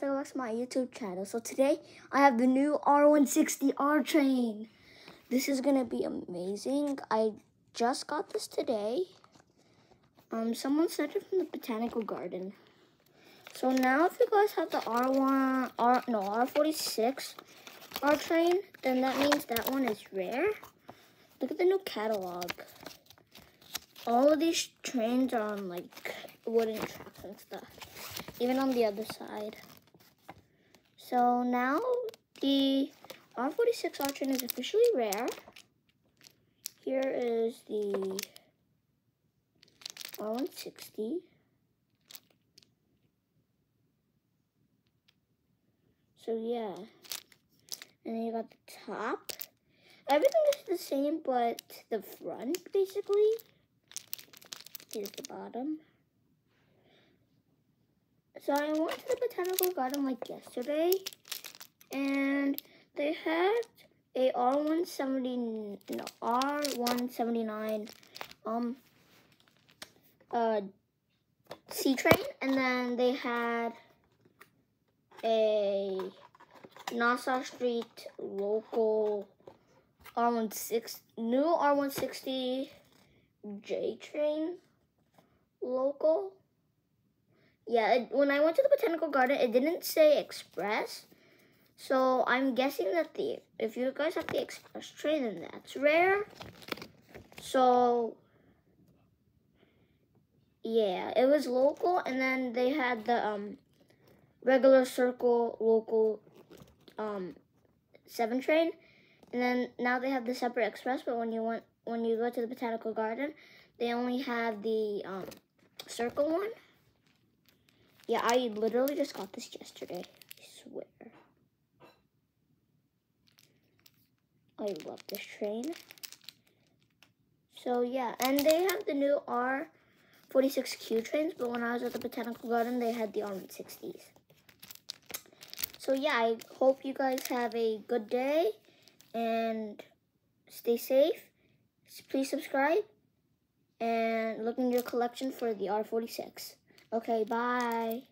guys, back to my YouTube channel. So today I have the new R160R train. This is gonna be amazing. I just got this today. Um, someone sent it from the botanical garden. So now if you guys have the R1, R no R46 R train, then that means that one is rare. Look at the new catalog. All of these trains are on like wooden tracks and stuff even on the other side. So now the R46 R-Train is officially rare. Here is the R160. So yeah. And then you got the top. Everything is the same, but the front, basically, is the bottom. So I went to the botanical garden like yesterday, and they had a R170 no R179 um uh C train, and then they had a Nassau Street local R16 new R160 J train local yeah, it, when I went to the botanical garden, it didn't say express. So I'm guessing that the if you guys have the express train, then that's rare. So yeah, it was local, and then they had the um regular circle local um seven train, and then now they have the separate express. But when you want when you go to the botanical garden, they only have the um circle one. Yeah, I literally just got this yesterday. I swear. I love this train. So yeah, and they have the new R46Q trains, but when I was at the Botanical Garden, they had the R160s. So yeah, I hope you guys have a good day and stay safe. Please subscribe and look in your collection for the R46. Okay, bye.